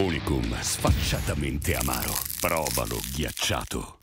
Unicum, sfacciatamente amaro. Provalo ghiacciato.